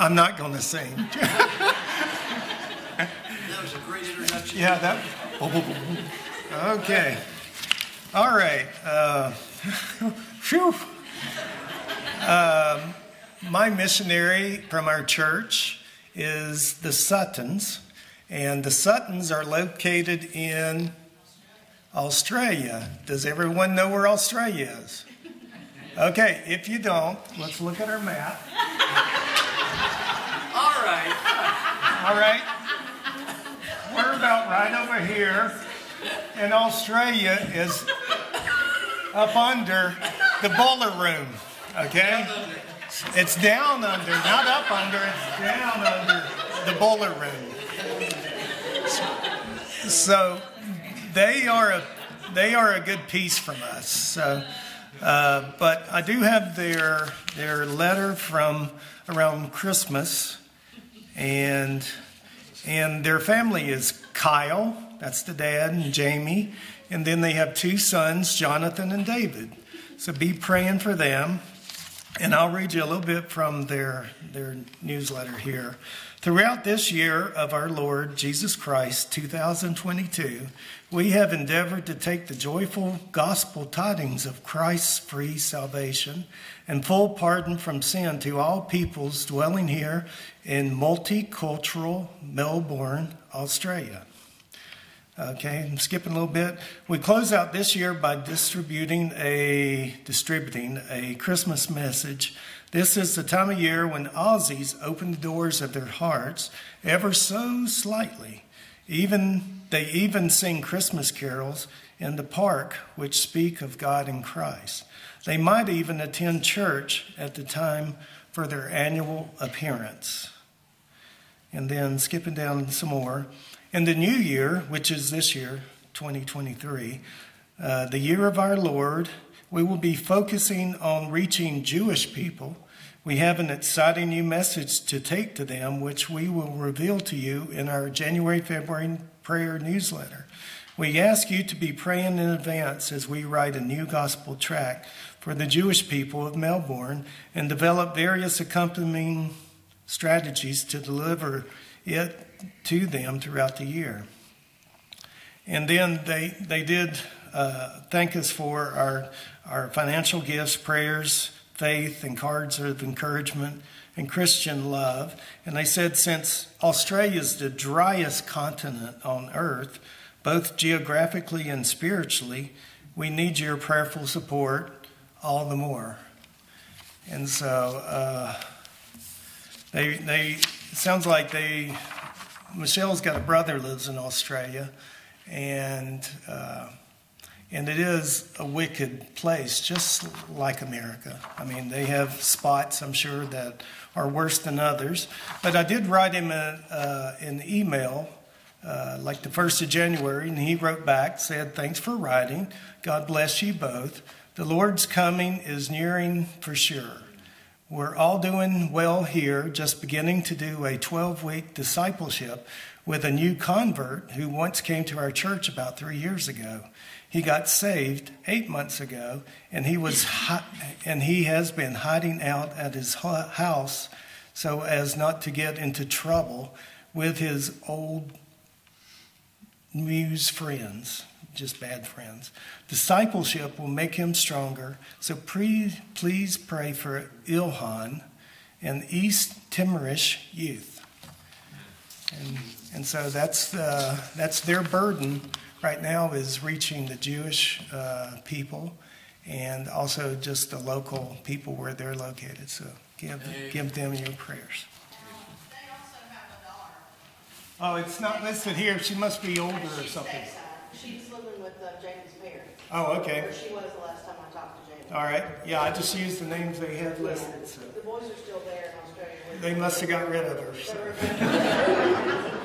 I'm not going to sing. That was a great introduction. Yeah, that. Okay. All right. Uh, phew. Um, my missionary from our church is the Suttons, and the Suttons are located in Australia. Does everyone know where Australia is? Okay, if you don't, let's look at our map. All right. We're about right over here, and Australia is up under the boiler room. Okay? It's down under, not up under, it's down under the boiler room. So they are a they are a good piece from us. So, uh, but I do have their their letter from around Christmas, and and their family is Kyle, that's the dad, and Jamie, and then they have two sons, Jonathan and David. So be praying for them. And I'll read you a little bit from their, their newsletter here. Throughout this year of our Lord Jesus Christ, 2022, we have endeavored to take the joyful gospel tidings of Christ's free salvation and full pardon from sin to all peoples dwelling here in multicultural Melbourne, Australia. Okay, I'm skipping a little bit. We close out this year by distributing a distributing a Christmas message. This is the time of year when Aussies open the doors of their hearts ever so slightly. Even they even sing Christmas carols in the park which speak of God and Christ. They might even attend church at the time for their annual appearance. And then skipping down some more. In the new year, which is this year, 2023, uh, the year of our Lord, we will be focusing on reaching Jewish people. We have an exciting new message to take to them, which we will reveal to you in our January February prayer newsletter. We ask you to be praying in advance as we write a new gospel track for the Jewish people of Melbourne and develop various accompanying strategies to deliver it to them throughout the year. And then they, they did uh, thank us for our, our financial gifts, prayers, faith, and cards of encouragement and Christian love. And they said since Australia is the driest continent on earth, both geographically and spiritually, we need your prayerful support all the more. And so uh, they, they, sounds like they Michelle's got a brother lives in Australia, and uh, and it is a wicked place, just like America. I mean, they have spots, I'm sure, that are worse than others. But I did write him a, uh, an email, uh, like the first of January, and he wrote back, said, "Thanks for writing. God bless you both. The Lord's coming is nearing for sure." We're all doing well here, just beginning to do a 12 week discipleship with a new convert who once came to our church about three years ago. He got saved eight months ago, and he was and he has been hiding out at his house so as not to get into trouble with his old muse friends just bad friends. Discipleship will make him stronger. So please, please pray for Ilhan and East Timorese youth. And, and so that's, uh, that's their burden right now is reaching the Jewish uh, people and also just the local people where they're located. So give, give them your prayers. Oh, it's not listed here. She must be older or something. She's living with uh, James Perry. Oh, okay. Or she was the last time I talked to James. All right. Yeah, I just used the names they had listed. So. The boys are still there in Australia. They must have got rid of her. So.